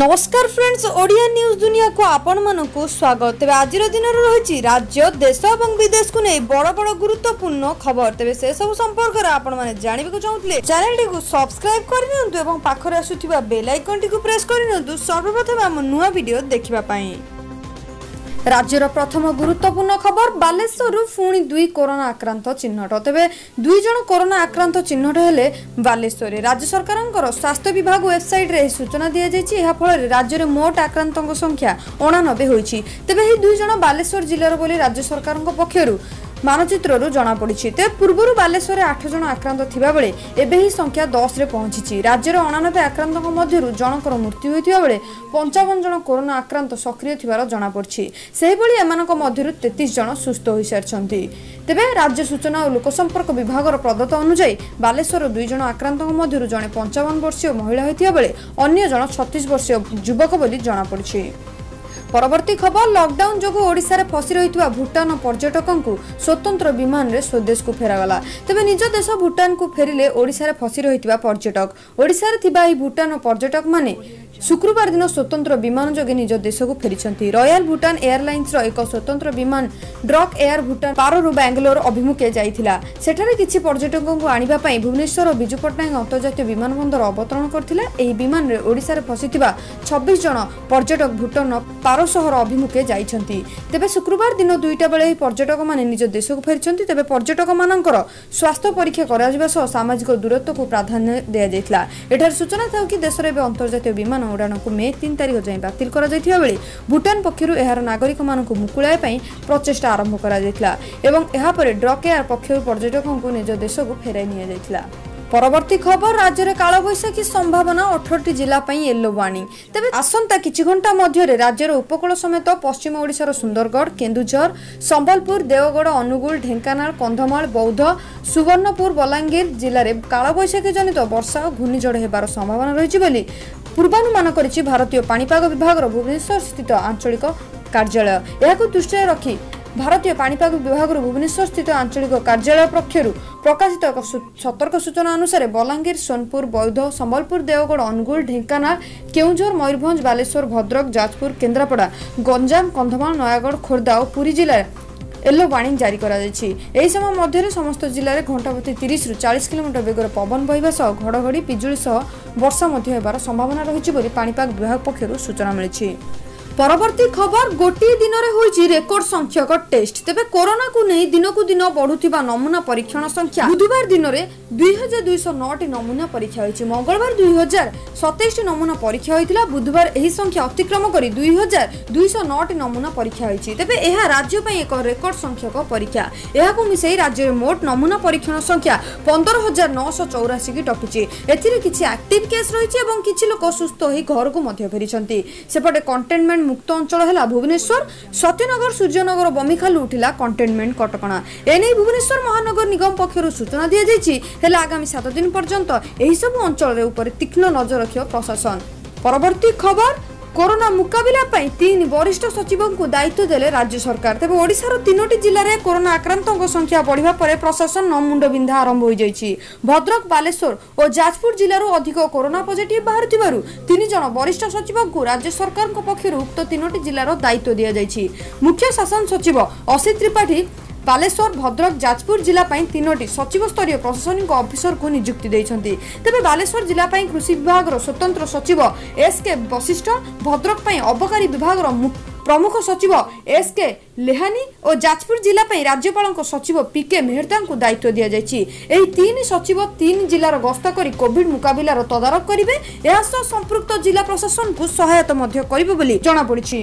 ନମସ୍କାର friends Odia news ଦୁନିଆକୁ ଆପଣମାନଙ୍କୁ ସ୍ୱାଗତ ତେବେ ଆଜିର ଦିନର ରହିଛି ରାଜ୍ୟ ଦେଶ ଏବଂ ବିଦେଶକୁ ନେଇ ବଡ଼ ବଡ଼ ଗୁରୁତ୍ୱପୂର୍ଣ୍ଣ ଖବର ତେବେ ସେସବୁ ସମ୍ପର୍କରେ ଆପଣମାନେ ଜାଣିବାକୁ ଚାହୁଁଥିଲେ ଚ୍ୟାନେଲଟିକୁ ସବସ୍କ୍ରାଇବ୍ କରିନିଅନ୍ତୁ ଏବଂ ପାଖରେ ଆସୁଥିବା ବେଲ୍ ଆଇକନ୍ଟିକୁ ପ୍ରେସ୍ କରିନିଅନ୍ତୁ ସର୍ବପ୍ରଥମେ ଆମ ନୂଆ ଭିଡ଼ିଓ ଦେଖିବା ପାଇଁ রাজ্যের প্রথম গুরুত্বপূর্ণ খবর বালেশ্বর পুঁড়ি দুই করোনা আক্রান্ত চিহ্নট তবে দুই জন করোনা আক্রান্ত চিহ্নট হলে বালেশ্বরে রাজ্য সরকার স্বাস্থ্য বিভাগ ওয়েবসাইটে এই সূচনা দিয়েছে ফলে রাজ্যের মোট আক্রান্ত সংখ্যা অণানবে হয়েছে তবে এই দুই জন বালেশ্বর জেলার বলে রাজ্য সরকার পক্ষর ମାନଚିତ୍ରରୁ ଜଣାପଡ଼ିଛି ତେବେ ପୂର୍ବରୁ ବାଲେଶ୍ୱରରେ ଆଠ ଜଣ ଆକ୍ରାନ୍ତ ଥିବାବେଳେ ଏବେ ଏହି ସଂଖ୍ୟା ଦଶରେ ପହଞ୍ଚିଛି ରାଜ୍ୟର ଅଣାନବେ ଆକ୍ରାନ୍ତଙ୍କ ମଧ୍ୟରୁ ଜଣଙ୍କର ମୃତ୍ୟୁ ହୋଇଥିବା ବେଳେ ପଞ୍ଚାବନ ଜଣ କରୋନା ଆକ୍ରାନ୍ତ ସକ୍ରିୟ ଥିବାର ଜଣାପଡ଼ିଛି ସେହିଭଳି ଏମାନଙ୍କ ମଧ୍ୟରୁ ତେତିଶ ଜଣ ସୁସ୍ଥ ହୋଇସାରିଛନ୍ତି ତେବେ ରାଜ୍ୟ ସୂଚନା ଓ ଲୋକସମ୍ପର୍କ ବିଭାଗର ପ୍ରଦତ୍ତ ଅନୁଯାୟୀ ବାଲେଶ୍ୱର ଦୁଇ ଜଣ ଆକ୍ରାନ୍ତଙ୍କ ମଧ୍ୟରୁ ଜଣେ ପଞ୍ଚାବନ ବର୍ଷୀୟ ମହିଳା ହୋଇଥିବା ବେଳେ ଅନ୍ୟ ଜଣ ଛତିଶ ବର୍ଷୀୟ ଯୁବକ ବୋଲି ଜଣାପଡ଼ିଛି ପରବର୍ତ୍ତୀ ଖବର ଲକ୍ଡାଉନ୍ ଯୋଗୁଁ ଓଡ଼ିଶାରେ ଫସି ରହିଥିବା ଭୁଟାନ ପର୍ଯ୍ୟଟକଙ୍କୁ ସ୍ୱତନ୍ତ୍ର ବିମାନରେ ସ୍ୱଦେଶକୁ ଫେରାଗଲା ତେବେ ନିଜ ଦେଶ ଭୁଟାନକୁ ଫେରିଲେ ଓଡ଼ିଶାରେ ଫସି ରହିଥିବା ପର୍ଯ୍ୟଟକ ଓଡ଼ିଶାରେ ଥିବା ଏହି ଭୁଟାନ ପର୍ଯ୍ୟଟକମାନେ শুক্রবার দিন স্বতন্ত্র বিমান যোগে নিজ দেশকু ফেরি রয়াল ভুটান এয়ারলাইন্সর এক স্বতন্ত্র বিমান ড্রক এয়ার ভুটান পাররু ব্যাঙ্গালোর অভিমুখে যাই সেখানে কিছু পর্যটক আনবা ভুবনেশ্বর ও বিজু পট্টনাক আন্তর্জাতীয় বিমান বন্দর অবতরণ করে এই বিমানে ওড়শার ফসিথিবা ছবিশ জন পর্যটক ভুটান পারো সহর অভিমুখে যাই তেমন শুক্রবার দিন দুইটা বেড়ে এই পর্যটক মানে নিজ দেশকু ফেরি তবে পর্যটক মানকর স্বাস্থ্য পরীক্ষা করা সহ সামাজিক দূরত্বক প্রাধান্য দিয়া যাই এঠার সূচনা থাকি দেশের এবার আন্তর্জাতীয় বিমান ଉଡ଼ାଣକୁ ମେ ତିନି ତାରିଖ ଯାଏଁ ବାତିଲ କରାଯାଇଥିବା ବେଳେ ଭୁଟାନ ପକ୍ଷରୁ ଏହାର ନାଗରିକମାନଙ୍କୁ ମୁକୁଳାଇବା ପାଇଁ ପ୍ରଚେଷ୍ଟା ଆରମ୍ଭ କରାଯାଇଥିଲା ଏବଂ ଏହାପରେ ଡ୍ରକ୍ ଏୟାର ପକ୍ଷରୁ ପର୍ଯ୍ୟଟକଙ୍କୁ ନିଜ ଦେଶକୁ ଫେରାଇ ନିଆଯାଇଥିଲା পরবর্তী খবর রাজ্যের কালবৈশাখী সম্ভাবনা অঠরটি জেলা ইয়েলো ওয়ার্নিং তবে আসন্তা কিছু ঘন্টা মধ্যে রাজ্যের উপকূল সমেত পশ্চিম ওড়িশার সুন্দরগড় কেন্দুঝর সম্বলপুর দেওগড় অনুগুল ঢেঙ্কানাল কন্ধমাল বৌদ্ধ সুবর্ণপুর বলাঙ্গীর জেলায় কালবৈশাখী জনিত বর্ষা ও ঘূর্ণিঝড় হবার সম্ভাবনা রয়েছে বলে পূর্বানুমান করেছে ভারতীয় পাণিপাগ বিভাগের ভুবনেশ্বর স্থিত আঞ্চলিক কার্যালয় এখন দৃষ্টি রাখি ଭାରତୀୟ ପାଣିପାଗ ବିଭାଗର ଭୁବନେଶ୍ୱରସ୍ଥିତ ଆଞ୍ଚଳିକ କାର୍ଯ୍ୟାଳୟ ପକ୍ଷରୁ ପ୍ରକାଶିତ ଏକ ସତର୍କ ସୂଚନା ଅନୁସାରେ ବଲାଙ୍ଗୀର ସୋନପୁର ବୌଦ୍ଧ ସମ୍ବଲପୁର ଦେଓଗଡ଼ ଅନୁଗୁଳ ଢେଙ୍କାନାଳ କେଉଁଝର ମୟୂରଭଞ୍ଜ ବାଲେଶ୍ୱର ଭଦ୍ରକ ଯାଜପୁର କେନ୍ଦ୍ରାପଡ଼ା ଗଞ୍ଜାମ କନ୍ଧମାଳ ନୟାଗଡ଼ ଖୋର୍ଦ୍ଧା ଓ ପୁରୀ ଜିଲ୍ଲାରେ ୟେଲୋ ୱାର୍ଣ୍ଣିଂ ଜାରି କରାଯାଇଛି ଏହି ସମୟ ମଧ୍ୟରେ ସମସ୍ତ ଜିଲ୍ଲାରେ ଘଣ୍ଟାପ୍ରତି ତିରିଶରୁ ଚାଳିଶ କିଲୋମିଟର ବେଗର ପବନ ବହିବା ସହ ଘଡ଼ଘଡ଼ି ପିଜୁଳି ସହ ବର୍ଷା ମଧ୍ୟ ହେବାର ସମ୍ଭାବନା ରହିଛି ବୋଲି ପାଣିପାଗ ବିଭାଗ ପକ୍ଷରୁ ସୂଚନା ମିଳିଛି পরবর্তী খবর গোটিয়ে দিনরে হয়েছে রেকর্ড সংখ্যক টেস্ট তবে করোনাকু নেই দিনকু দিন বড়ুথিবা নমুনা পরীক্ষণ সংখ্যা বুধবার দিনরে দুই হাজার নমুনা পরীক্ষা হয়েছে মঙ্গলবার দুই হাজার নমুনা পরীক্ষা হয়েছিল বুধবার এই সংখ্যা অতিক্রম করে দুই হাজার নমুনা পরীক্ষা হয়েছে তবে এহা রাজ্য পাই এক রেকর্ড সংখ্যক পরীক্ষা এহাকু মিশাই রাজ্যের মোট নমুনা পরীক্ষণ সংখ্যা পনেরো হাজার নশ চৌরাশিকে টপিছে এথিরে কিছু আক্টিভ কেস রয়েছে এবং কিছু লোক সুস্থ হয়ে ঘরকু মধ্য ফেরিছেন সেপটে কন্টেনমেন্ট কন্টেনমেন্ট মুক্ত অঞ্চল হল ভুবনেশ্বর সতীনগর সূর্যনগর বমিখালু উঠিলা কন্টেনমেন্ট কটকণা এনে ভুবনেশ্বর মহানগর নিগম পক্ষর সূচনা দিয়ে যাই হলে আগামী সাত দিন পর্যন্ত এইসব অঞ্চলের উপরে তীক্ষ্ণ নজর রাখিব প্রশাসন পরবর্তী খবর করোনা মোকাবিলা পাই তিন বরিষ্ঠ সচিবঙ্কু দায়িত্ব দেলে রাজ্য সরকার তবে ওড়িশার তিনোটি জেলায় করোনা আক্রান্তঙ্ক সংখ্যা বড়া পরে প্রশাসন মুন্ডবিন্ধা আরম্ভ হয়ে ভদ্রক বালেশ্বর ও যাজপুর জেলার অধিক করোনা পজিটিভ বাহুবার তিন জন বরিষ্ঠ সচিবঙ্কু রাজ্য সরকারঙ্ক পক্ষ উক্ত তিনোটি জেলার দায়িত্ব দিয়াযাই মুখ্য শাসন সচিব অসিত ত্রিপাঠী ବାଲେଶ୍ୱର ଭଦ୍ରକ ଯାଜପୁର ଜିଲ୍ଲା ପାଇଁ ତିନୋଟି ସଚିବ ସ୍ତରୀୟ ପ୍ରଶାସନିକ ଅଫିସରଙ୍କୁ ନିଯୁକ୍ତି ଦେଇଛନ୍ତି ତେବେ ବାଲେଶ୍ୱର ଜିଲ୍ଲା ପାଇଁ କୃଷି ବିଭାଗର ସ୍ୱତନ୍ତ୍ର ସଚିବ ଏସ୍ କେ ବଶିଷ୍ଠ ଭଦ୍ରକ ପାଇଁ ଅବକାରୀ ବିଭାଗର ପ୍ରମୁଖ ସଚିବ ଏସ୍ କେ ଲେହାନି ଓ ଯାଜପୁର ଜିଲ୍ଲା ପାଇଁ ରାଜ୍ୟପାଳଙ୍କ ସଚିବ ପିକେ ମେହେର୍ଦ୍ଦାଙ୍କୁ ଦାୟିତ୍ୱ ଦିଆଯାଇଛି ଏହି ତିନି ସଚିବ ତିନି ଜିଲ୍ଲାର ଗସ୍ତ କରି କୋଭିଡ ମୁକାବିଲାର ତଦାରଖ କରିବେ ଏହା ସହ ସମ୍ପୃକ୍ତ ଜିଲ୍ଲା ପ୍ରଶାସନକୁ ସହାୟତା ମଧ୍ୟ କରିବେ ବୋଲି ଜଣାପଡ଼ିଛି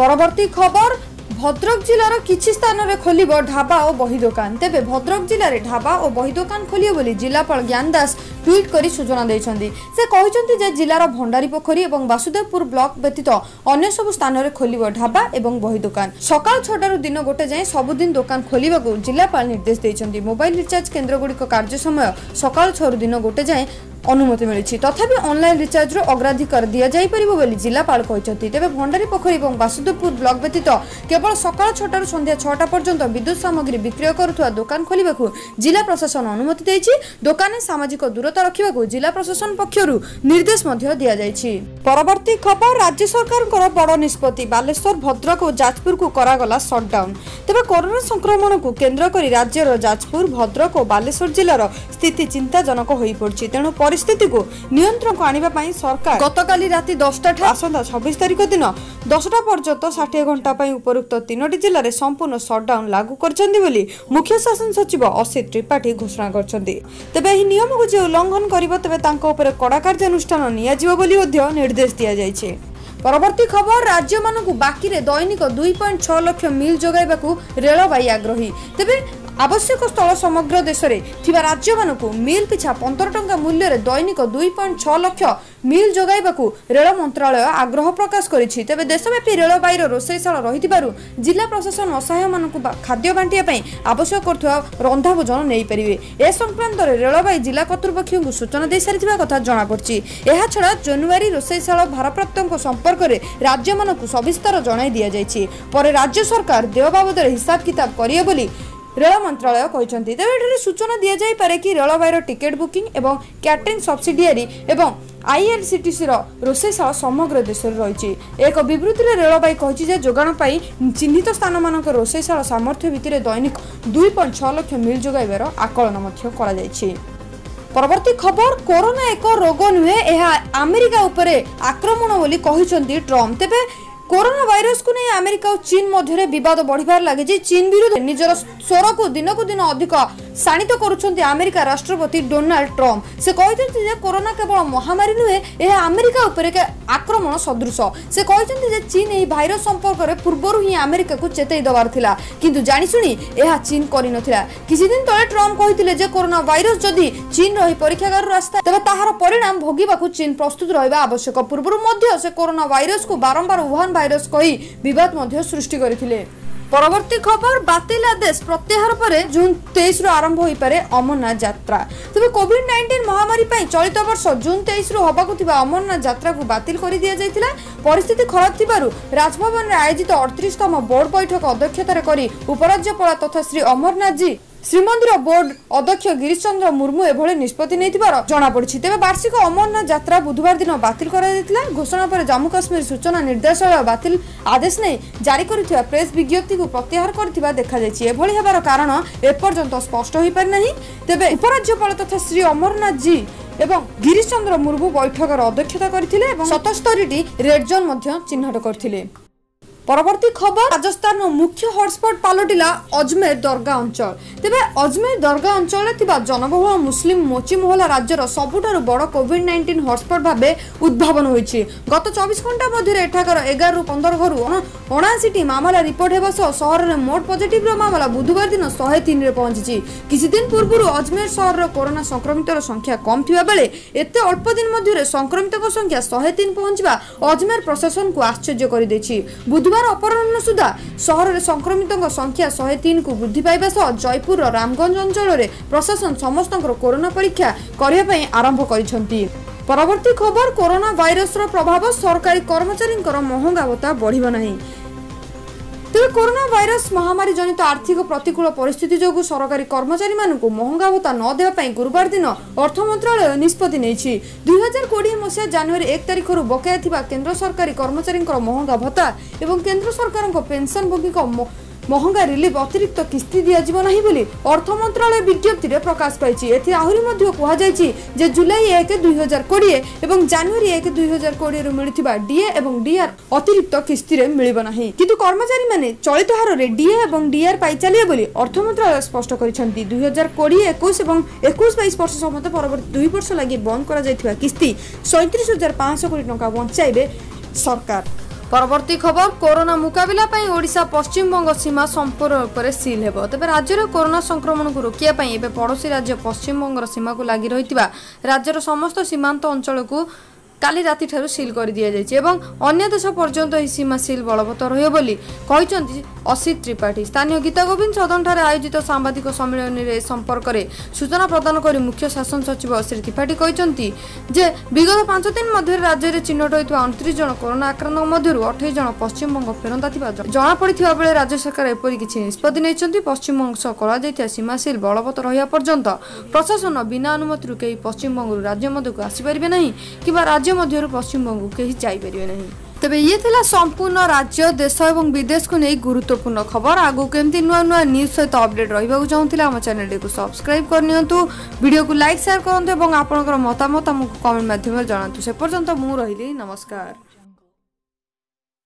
ପରବର୍ତ୍ତୀ ଖବର ভদ্রক জেলার কিছু স্থানের খোলব ঢাবা ও বহি দোকান তেবে ভদ্রক জেলার ঢাবা ও বহি দোকান খোলিব বলে জেলাপাল জ্ঞান দাস ট্যুইট করে সূচনা দিয়েছেন সে কিন্তু যে জেলার ভণ্ডারী পোখরী এবং বাসুদেবপুর ব্লক ব্যতীত অন্য সব স্থানের খোলব ঢাবা এবং বহি দোকান সকাল ছটার দিন গোটে যায় সবুদিন দোকান খোলা জেলাপাল নির্দেশ দিয়েছেন মোবাইল রিচার্জ কেন্দ্রগুলি কার্য সময় সকাল ছর দিন গোটে যায় ଅନୁମତି ମିଳିଛି ତଥାପି ଅନ୍ଲାଇନ୍ ରିଚାର୍ଜରୁ ଅଗ୍ରାଧିକାର ଦିଆଯାଇପାରିବ ବୋଲି ଜିଲ୍ଲାପାଳ କହିଛନ୍ତି ତେବେ ଭଣ୍ଡାରୀ ପୋଖରୀ ଏବଂ ବାସୁଦେବପୁର ବ୍ଲକ ବ୍ୟତୀତ କେବଳ ସକାଳ ଛଅଟାରୁ ସନ୍ଧ୍ୟା ଛଅଟା ପର୍ଯ୍ୟନ୍ତ ବିଦ୍ୟୁତ୍ ସାମଗ୍ରୀ ବିକ୍ରୟ କରୁଥିବା ଦୋକାନ ଖୋଲିବାକୁ ଜିଲ୍ଲା ପ୍ରଶାସନ ଅନୁମତି ଦେଇଛି ଦୋକାନରେ ସାମାଜିକ ଦୂରତା ରଖିବାକୁ ଜିଲ୍ଲା ପ୍ରଶାସନ ପକ୍ଷରୁ ନିର୍ଦ୍ଦେଶ ମଧ୍ୟ ଦିଆଯାଇଛି ପରବର୍ତ୍ତୀ ଖବର ରାଜ୍ୟ ସରକାରଙ୍କର ବଡ଼ ନିଷ୍ପତ୍ତି ବାଲେଶ୍ୱର ଭଦ୍ରକ ଓ ଯାଜପୁରକୁ କରାଗଲା ସଟ୍ଡାଉନ୍ ତେବେ କରୋନା ସଂକ୍ରମଣକୁ କେନ୍ଦ୍ର କରି ରାଜ୍ୟର ଯାଜପୁର ଭଦ୍ରକ ଓ ବାଲେଶ୍ୱର ଜିଲ୍ଲାର ସ୍ଥିତି ଚିନ୍ତାଜନକ ହୋଇପଡ଼ିଛି ତେଣୁ ପରି ପରିସ୍ଥିତିକୁ ନିୟନ୍ତ୍ରଣକୁ ଆଣିବା ପାଇଁ ସରକାର ଗତକାଲି ରାତି ଦଶଟାଠୁ ଆସନ୍ତା ଛବିଶ ତାରିଖ ଦିନ ଦଶଟା ପର୍ଯ୍ୟନ୍ତ ଷାଠିଏ ଘଣ୍ଟା ପାଇଁ ଉପରୋକ୍ତ ତିନୋଟି ଜିଲ୍ଲାରେ ସମ୍ପୂର୍ଣ୍ଣ ସଟ୍ଡାଉନ୍ ଲାଗୁ କରିଛନ୍ତି ବୋଲି ମୁଖ୍ୟ ଶାସନ ସଚିବ ଅସିତ ତ୍ରିପାଠୀ ଘୋଷଣା କରିଛନ୍ତି ତେବେ ଏହି ନିୟମକୁ ଯିଏ ଉଲ୍ଲଂଘନ କରିବ ତେବେ ତାଙ୍କ ଉପରେ କଡ଼ା କାର୍ଯ୍ୟାନୁଷ୍ଠାନ ନିଆଯିବ ବୋଲି ମଧ୍ୟ ନିର୍ଦ୍ଦେଶ ଦିଆଯାଇଛି ପରବର୍ତ୍ତୀ ଖବର ରାଜ୍ୟମାନଙ୍କୁ ବାକିରେ ଦୈନିକ ଦୁଇ ପଏଣ୍ଟ ଛଅ ଲକ୍ଷ ମିଲ୍ ଯୋଗାଇବାକୁ ରେଳବାଇ ଆଗ୍ରହୀ ତେବେ ଆବଶ୍ୟକ ସ୍ଥଳ ସମଗ୍ର ଦେଶରେ ଥିବା ରାଜ୍ୟମାନଙ୍କୁ ମିଲ୍ ପିଛା ପନ୍ଦର ଟଙ୍କା ମୂଲ୍ୟରେ ଦୈନିକ ଦୁଇ ପଏଣ୍ଟ ଛଅ ଲକ୍ଷ ମିଲ୍ ଯୋଗାଇବାକୁ ରେଳ ମନ୍ତ୍ରଣାଳୟ ଆଗ୍ରହ ପ୍ରକାଶ କରିଛି ତେବେ ଦେଶବ୍ୟାପୀ ରେଳବାଇର ରୋଷେଇଶାଳ ରହିଥିବାରୁ ଜିଲ୍ଲା ପ୍ରଶାସନ ଅସହାୟମାନଙ୍କୁ ଖାଦ୍ୟ ବାଣ୍ଟିବା ପାଇଁ ଆବଶ୍ୟକ କରୁଥିବା ରନ୍ଧାଭୋଜନ ନେଇପାରିବେ ଏ ସଂକ୍ରାନ୍ତରେ ରେଳବାଇ ଜିଲ୍ଲା କର୍ତ୍ତୃପକ୍ଷଙ୍କୁ ସୂଚନା ଦେଇସାରିଥିବା କଥା ଜଣାପଡ଼ିଛି ଏହାଛଡ଼ା ଜାନୁଆରୀ ରୋଷେଇଶାଳ ଭାରପ୍ରାପ୍ତଙ୍କ ସମ୍ପର୍କରେ ରାଜ୍ୟମାନଙ୍କୁ ସବିସ୍ତାର ଜଣାଇ ଦିଆଯାଇଛି ପରେ ରାଜ୍ୟ ସରକାର ଦେୟ ବାବଦରେ ହିସାବ କିତାବ କରିବେ ବୋଲି ରେଳ ମନ୍ତ୍ରାଳୟ କହିଛନ୍ତି ତେବେ ଏଠାରେ ସୂଚନା ଦିଆଯାଇପାରେ କି ରେଳବାଇର ଟିକେଟ୍ ବୁକିଂ ଏବଂ କ୍ୟାଟ୍ରିଂ ସବ୍ସିଡିଆରୀ ଏବଂ ଆଇଆର୍ସିଟିସିର ରୋଷେଇଶାଳ ସମଗ୍ର ଦେଶରେ ରହିଛି ଏକ ବିବୃତ୍ତିରେ ରେଳବାଇ କହିଛି ଯେ ଯୋଗାଣ ପାଇଁ ଚିହ୍ନିତ ସ୍ଥାନମାନଙ୍କ ରୋଷେଇଶାଳ ସାମର୍ଥ୍ୟ ଭିତରେ ଦୈନିକ ଦୁଇ ପଏଣ୍ଟ ଛଅ ଲକ୍ଷ ମିଲ୍ ଯୋଗାଇବାର ଆକଳନ ମଧ୍ୟ କରାଯାଇଛି ପରବର୍ତ୍ତୀ ଖବର କରୋନା ଏକ ରୋଗ ନୁହେଁ ଏହା ଆମେରିକା ଉପରେ ଆକ୍ରମଣ ବୋଲି କହିଛନ୍ତି ଟ୍ରମ୍ପ ତେବେ କରୋନା ଭାଇରସକୁ ନେଇ ଆମେରିକା ଓ ଚୀନ ମଧ୍ୟରେ ବିବାଦ ବଢିବାରେ ଲାଗିଛି ଚୀନ ବିରୁଦ୍ଧରେ ନିଜର ସ୍ୱରକୁ ଦିନକୁ ଦିନ ଅଧିକ ସାଣିତ କରୁଛନ୍ତି ଆମେରିକା ରାଷ୍ଟ୍ରପତି ଡୋନାଲ୍ଡ ଟ୍ରମ୍ପ ସେ କହିଛନ୍ତି ଯେ କରୋନା କେବଳ ମହାମାରୀ ନୁହେଁ ଏହା ଆମେରିକା ଉପରେ ଆକ୍ରମଣ ସଦୃଶ ସେ କହିଛନ୍ତି ଯେ ଚୀନ ଏହି ଭାଇରସ ସମ୍ପର୍କରେ ପୂର୍ବରୁ ହିଁ ଆମେରିକାକୁ ଚେତାଇ ଦେବାର ଥିଲା କିନ୍ତୁ ଜାଣିଶୁଣି ଏହା ଚୀନ କରିନଥିଲା କିଛିଦିନ ତଳେ ଟ୍ରମ୍ପ କହିଥିଲେ ଯେ କରୋନା ଭାଇରସ ଯଦି ଚୀନର ଏହି ପରୀକ୍ଷାଗାରରୁ ଆସିଥାଏ ତେବେ ତାହାର ପରିଣାମ ଭୋଗିବାକୁ ଚୀନ ପ୍ରସ୍ତୁତ ରହିବା ଆବଶ୍ୟକ ପୂର୍ବରୁ ମଧ୍ୟ ସେ କରୋନା ଭାଇରସକୁ ବାରମ୍ବାର ଉହାନ ଭାଇରସ କହି ବିବାଦ ମଧ୍ୟ ସୃଷ୍ଟି କରିଥିଲେ পরবর্তী খবর বাতিল আদেশ প্রত্যাহার পরে জুন তেইশ রু আরম্ভ হয়ে পারে অমরনাথ যাত্রা তবে কোভিড নাইন্টিন মহামারী পাই চলিত বর্ষ জুন তেইশ রু হবাকু থাকা অমরনাথ যাত্রাকু বাতিল করে দিয়া যাই পরিস্থিতি খারাপ থাকার রাজভবনে আয়োজিত অড়তিরিশতম বোর্ড বৈঠক অধ্যক্ষতার করে উপরাজ্যপাল তথা শ্রী অমরনাথজি ଶ୍ରୀମନ୍ଦିର ବୋର୍ଡ ଅଧ୍ୟକ୍ଷ ଗିରିଶ ଚନ୍ଦ୍ର ମୁର୍ମୁ ଏଭଳି ନିଷ୍ପତ୍ତି ନେଇଥିବାର ଜଣାପଡ଼ିଛି ତେବେ ବାର୍ଷିକ ଅମରନାଥ ଯାତ୍ରା ବୁଧବାର ଦିନ ବାତିଲ କରାଯାଇଥିଲା ଘୋଷଣା ପରେ ଜାମ୍ମୁ କାଶ୍ମୀର ସୂଚନା ନିର୍ଦ୍ଦେଶାଳୟ ବାତିଲ ଆଦେଶ ନେଇ ଜାରି କରିଥିବା ପ୍ରେସ୍ ବିଜ୍ଞପ୍ତିକୁ ପ୍ରତ୍ୟାହାର କରିଥିବା ଦେଖାଯାଇଛି ଏଭଳି ହେବାର କାରଣ ଏପର୍ଯ୍ୟନ୍ତ ସ୍ପଷ୍ଟ ହୋଇପାରିନାହିଁ ତେବେ ଉପରାଜ୍ୟପାଳ ତଥା ଶ୍ରୀ ଅମରନାଥଜୀ ଏବଂ ଗିରିଶ ଚନ୍ଦ୍ର ମୁର୍ମୁ ବୈଠକର ଅଧ୍ୟକ୍ଷତା କରିଥିଲେ ଏବଂ ସତସ୍ତରୀଟି ରେଡ୍ ଜୋନ୍ ମଧ୍ୟ ଚିହ୍ନଟ କରିଥିଲେ ପରବର୍ତ୍ତୀ ଖବର ରାଜସ୍ଥାନର ମୁଖ୍ୟ ହଟସ୍ପଟ୍ ପାଲଟିଲା ଅଜମେର ଦରଗା ଅଞ୍ଚଳ ତେବେ ଅଜମେର ଦରଗା ଅଞ୍ଚଳରେ ଥିବା ଜନବହୁଳ ମୁସଲିମ ମୋଚିମହଲା ରାଜ୍ୟର ସବୁଠାରୁ ବଡ଼ କୋଭିଡ୍ ନାଇଣ୍ଟିନ୍ ହଟସ୍ପଟ୍ ଭାବେ ଉଦ୍ଭାବନ ହୋଇଛି ଗତ ଚବିଶ ଘଣ୍ଟା ମଧ୍ୟରେ ଏଠାକାର ଏଗାରରୁ ପନ୍ଦର ଘରୁ ଅଣାଅଶୀଟି ମାମଲା ରିପୋର୍ଟ ହେବା ସହ ସହରରେ ମୋଟ ପଜିଟିଭ୍ର ମାମଲା ବୁଧବାର ଦିନ ଶହେ ତିନିରେ ପହଞ୍ଚିଛି କିଛିଦିନ ପୂର୍ବରୁ ଅଜମେର ସହରର କରୋନା ସଂକ୍ରମିତର ସଂଖ୍ୟା କମ୍ ଥିବା ବେଳେ ଏତେ ଅଳ୍ପ ଦିନ ମଧ୍ୟରେ ସଂକ୍ରମିତଙ୍କ ସଂଖ୍ୟା ଶହେ ତିନି ପହଞ୍ଚିବା ଅଜମେର ପ୍ରଶାସନକୁ ଆଶ୍ଚର୍ଯ୍ୟ କରିଦେଇଛି ବୁଧବାର ବୁଧବାର ଅପରାହ୍ନ ସୁଦ୍ଧା ସହରରେ ସଂକ୍ରମିତଙ୍କ ସଂଖ୍ୟା ଶହେ ତିନିକୁ ବୃଦ୍ଧି ପାଇବା ସହ ଜୟପୁରର ରାମଗଞ୍ଜ ଅଞ୍ଚଳରେ ପ୍ରଶାସନ ସମସ୍ତଙ୍କର କରୋନା ପରୀକ୍ଷା କରିବା ପାଇଁ ଆରମ୍ଭ କରିଛନ୍ତି ପରବର୍ତ୍ତୀ ଖବର କରୋନା ଭାଇରସର ପ୍ରଭାବ ସରକାରୀ କର୍ମଚାରୀଙ୍କର ମହଙ୍ଗା ଭତ୍ତା ବଢ଼ିବ ନାହିଁ ତେବେ କରୋନା ଭାଇରସ ମହାମାରୀ ଜନିତ ଆର୍ଥିକ ପ୍ରତିକୂଳ ପରିସ୍ଥିତି ଯୋଗୁଁ ସରକାରୀ କର୍ମଚାରୀମାନଙ୍କୁ ମହଙ୍ଗା ଭତ୍ତା ନ ଦେବା ପାଇଁ ଗୁରୁବାର ଦିନ ଅର୍ଥ ମନ୍ତ୍ରଣାଳୟ ନିଷ୍ପତ୍ତି ନେଇଛି ଦୁଇ ହଜାର କୋଡ଼ିଏ ମସିହା ଜାନୁଆରୀ ଏକ ତାରିଖରୁ ବକେୟା ଥିବା କେନ୍ଦ୍ର ସରକାରୀ କର୍ମଚାରୀଙ୍କର ମହଙ୍ଗା ଭତ୍ତା ଏବଂ କେନ୍ଦ୍ର ସରକାରଙ୍କ ପେନ୍ସନଭୋଗୀଙ୍କ ମହଙ୍ଗା ରିଲିଫ୍ ଅତିରିକ୍ତ କିସ୍ତି ଦିଆଯିବ ନାହିଁ ବୋଲି ଅର୍ଥ ମନ୍ତ୍ରଣାଳୟ ବିଜ୍ଞପ୍ତିରେ ପ୍ରକାଶ ପାଇଛି ଏଥିରେ ଆହୁରି ମଧ୍ୟ କୁହାଯାଇଛି ଯେ ଜୁଲାଇ ଏକ ଦୁଇ ହଜାର କୋଡ଼ିଏ ଏବଂ ଜାନୁଆରୀ ଏକ ଦୁଇ ହଜାର କୋଡ଼ିଏରୁ ମିଳୁଥିବା ଡିଏ ଏବଂ ଡିଆର୍ ଅତିରିକ୍ତ କିସ୍ତିରେ ମିଳିବ ନାହିଁ କିନ୍ତୁ କର୍ମଚାରୀମାନେ ଚଳିତ ହାରରେ ଡିଏ ଏବଂ ଡିଆର୍ ପାଇଚାଲିବେ ବୋଲି ଅର୍ଥ ମନ୍ତ୍ରଣାଳୟ ସ୍ପଷ୍ଟ କରିଛନ୍ତି ଦୁଇ ହଜାର କୋଡ଼ିଏ ଏକୋଇଶ ଏବଂ ଏକୋଇଶ ବାଇଶ ବର୍ଷ ସମେତ ପରବର୍ତ୍ତୀ ଦୁଇ ବର୍ଷ ଲାଗି ବନ୍ଦ କରାଯାଇଥିବା କିସ୍ତି ସଇଁତିରିଶ ହଜାର ପାଞ୍ଚଶହ କୋଟି ଟଙ୍କା ବଞ୍ଚାଇବେ ସରକାର ପରବର୍ତ୍ତୀ ଖବର କରୋନା ମୁକାବିଲା ପାଇଁ ଓଡ଼ିଶା ପଶ୍ଚିମବଙ୍ଗ ସୀମା ସମ୍ପୂର୍ଣ୍ଣ ରୂପରେ ସିଲ୍ ହେବ ତେବେ ରାଜ୍ୟରେ କରୋନା ସଂକ୍ରମଣକୁ ରୋକିବା ପାଇଁ ଏବେ ପଡ଼ୋଶୀ ରାଜ୍ୟ ପଶ୍ଚିମବଙ୍ଗର ସୀମାକୁ ଲାଗି ରହିଥିବା ରାଜ୍ୟର ସମସ୍ତ ସୀମାନ୍ତ ଅଞ୍ଚଳକୁ কালি ରାତିଠାରୁ ସିଲ୍ କରିଦିଆଯାଇଛି ଏବଂ ଅନ୍ୟ ଦେଶ ପର୍ଯ୍ୟନ୍ତ ଏହି ସୀମା ସିଲ୍ ବଳବତ୍ତର ରହିବ ବୋଲି କହିଛନ୍ତି ଅସିତ ତ୍ରିପାଠୀ ସ୍ଥାନୀୟ ଗୀତା ଗୋବିନ୍ଦ ସଦନଠାରେ ଆୟୋଜିତ ସାମ୍ବାଦିକ ସମ୍ମିଳନୀରେ ଏ ସମ୍ପର୍କରେ ସୂଚନା ପ୍ରଦାନ କରି ମୁଖ୍ୟ ଶାସନ ସଚିବ ଶ୍ରୀ ତ୍ରିପାଠୀ କହିଛନ୍ତି ଯେ ବିଗତ ପାଞ୍ଚ ଦିନ ମଧ୍ୟରେ ରାଜ୍ୟରେ ଚିହ୍ନଟ ହୋଇଥିବା ଅଣତିରିଶ ଜଣ କରୋନା ଆକ୍ରାନ୍ତଙ୍କ ମଧ୍ୟରୁ ଅଠେଇଶ ଜଣ ପଶ୍ଚିମବଙ୍ଗ ଫେରନ୍ତା ଥିବା ଜଣାପଡ଼ିଥିବା ବେଳେ ରାଜ୍ୟ ସରକାର ଏପରି କିଛି ନିଷ୍ପତ୍ତି ନେଇଛନ୍ତି ପଶ୍ଚିମବଙ୍ଗ ସହ କରାଯାଇଥିବା ସୀମା ସିଲ୍ ବଳବତ୍ତର ରହିବା ପର୍ଯ୍ୟନ୍ତ ପ୍ରଶାସନ ବିନା ଅନୁମତିରୁ କେହି ପଶ୍ଚିମବଙ୍ଗରୁ ରାଜ୍ୟ ମଧ୍ୟକୁ ଆସିପାରିବେ ନାହିଁ କିମ୍ବା ରାଜ୍ୟ রাজ্য মধ্যরু পশ্চিমবঙ্গ কেহি যাইপারে না তবে ইয়ে লা সম্পূর্ণ রাজ্য দেশ এবং বিদেশকু নেই গুরুত্বপূর্ণ খবর আগু কেমতি নূয়া নূয়া নিউজ সহিত অপডেট রহবাকু চাহুলে আমার চ্যানেলটিকে সবসক্রাইব করে নিয়ন্তু ভিডিওকু লাইক শেয়ার করন্তু এবং আপনার মতামত আমাকে কমেন্ট মাধ্যমে জনাতু সে পর্যন্ত মু রহিলি নমস্কার